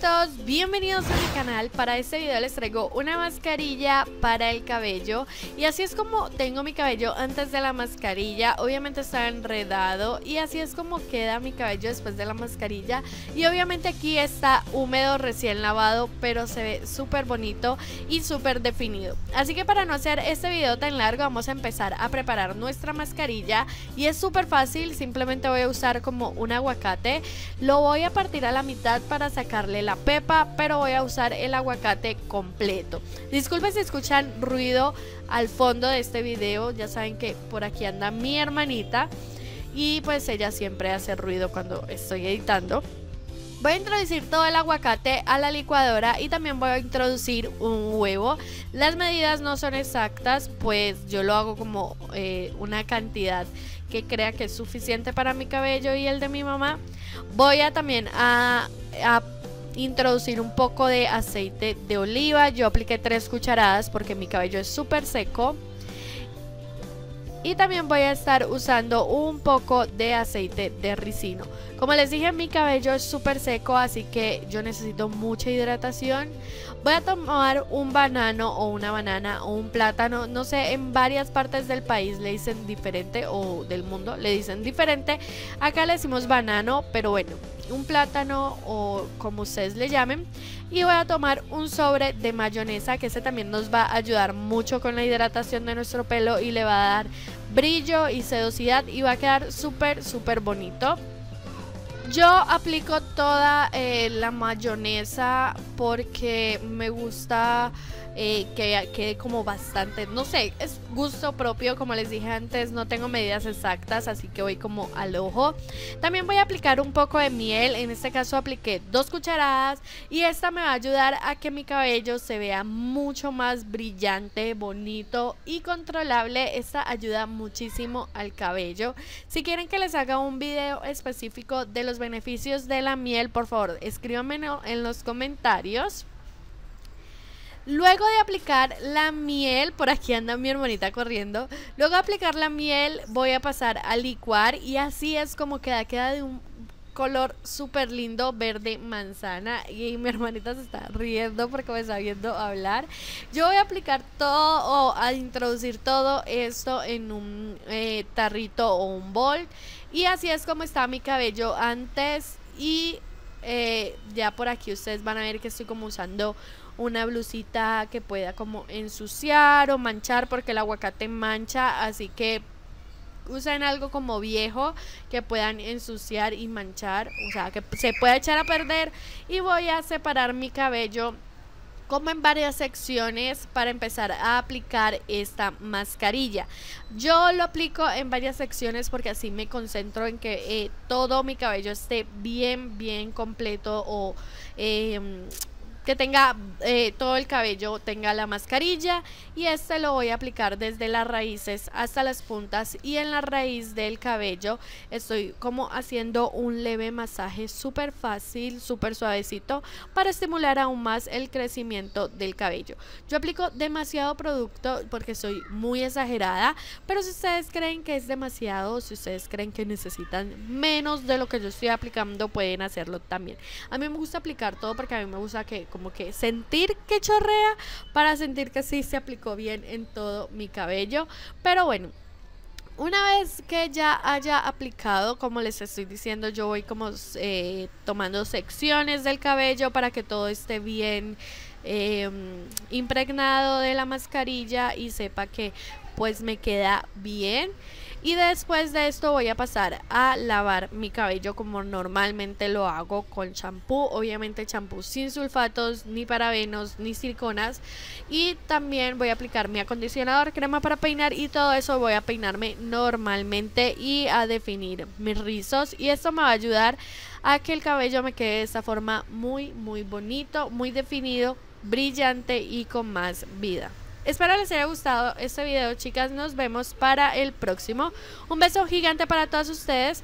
todos, bienvenidos a mi canal. Para este video les traigo una mascarilla para el cabello y así es como tengo mi cabello antes de la mascarilla. Obviamente está enredado y así es como queda mi cabello después de la mascarilla y obviamente aquí está húmedo recién lavado, pero se ve súper bonito y súper definido. Así que para no hacer este video tan largo vamos a empezar a preparar nuestra mascarilla y es súper fácil, simplemente voy a usar como un aguacate, lo voy a partir a la mitad para sacarle la pepa, pero voy a usar el aguacate completo. Disculpen si escuchan ruido al fondo de este video, ya saben que por aquí anda mi hermanita y pues ella siempre hace ruido cuando estoy editando. Voy a introducir todo el aguacate a la licuadora y también voy a introducir un huevo. Las medidas no son exactas, pues yo lo hago como eh, una cantidad que crea que es suficiente para mi cabello y el de mi mamá. Voy a también a, a introducir un poco de aceite de oliva. Yo apliqué tres cucharadas porque mi cabello es súper seco. Y también voy a estar usando un poco de aceite de ricino. Como les dije, mi cabello es súper seco, así que yo necesito mucha hidratación. Voy a tomar un banano o una banana o un plátano. No sé, en varias partes del país le dicen diferente o del mundo le dicen diferente. Acá le decimos banano, pero bueno, un plátano o como ustedes le llamen. Y voy a tomar un sobre de mayonesa que ese también nos va a ayudar mucho con la hidratación de nuestro pelo y le va a dar brillo y sedosidad y va a quedar súper súper bonito. Yo aplico toda eh, la mayonesa porque me gusta eh, que quede como bastante, no sé, es gusto propio, como les dije antes, no tengo medidas exactas, así que voy como al ojo. También voy a aplicar un poco de miel, en este caso apliqué dos cucharadas y esta me va a ayudar a que mi cabello se vea mucho más brillante, bonito y controlable. Esta ayuda muchísimo al cabello. Si quieren que les haga un video específico de los beneficios de la miel, por favor, escríbanme en los comentarios. Luego de aplicar la miel, por aquí anda mi hermanita corriendo. Luego de aplicar la miel, voy a pasar a licuar y así es como queda. Queda de un color súper lindo, verde manzana. Y mi hermanita se está riendo porque me está viendo hablar. Yo voy a aplicar todo o a introducir todo esto en un eh, tarrito o un bol. Y así es como está mi cabello antes. Y eh, ya por aquí ustedes van a ver que estoy como usando una blusita que pueda como ensuciar o manchar porque el aguacate mancha, así que usen algo como viejo que puedan ensuciar y manchar, o sea, que se pueda echar a perder y voy a separar mi cabello como en varias secciones para empezar a aplicar esta mascarilla. Yo lo aplico en varias secciones porque así me concentro en que eh, todo mi cabello esté bien, bien completo o eh, que tenga eh, todo el cabello, tenga la mascarilla y este lo voy a aplicar desde las raíces hasta las puntas y en la raíz del cabello estoy como haciendo un leve masaje súper fácil, súper suavecito para estimular aún más el crecimiento del cabello. Yo aplico demasiado producto porque soy muy exagerada, pero si ustedes creen que es demasiado, si ustedes creen que necesitan menos de lo que yo estoy aplicando, pueden hacerlo también. A mí me gusta aplicar todo porque a mí me gusta que como que sentir que chorrea para sentir que sí se aplicó bien en todo mi cabello. Pero bueno, una vez que ya haya aplicado, como les estoy diciendo, yo voy como eh, tomando secciones del cabello para que todo esté bien em, impregnado de la mascarilla y sepa que pues me queda bien. Y después de esto voy a pasar a lavar mi cabello como normalmente lo hago con champú. Obviamente champú sin sulfatos, ni parabenos, ni siliconas. Y también voy a aplicar mi acondicionador, crema para peinar y todo eso voy a peinarme normalmente y a definir mis rizos. Y esto me va a ayudar a que el cabello me quede de esta forma muy, muy bonito, muy definido, brillante y con más vida. Espero les haya gustado este video, chicas. Nos vemos para el próximo. Un beso gigante para todas ustedes.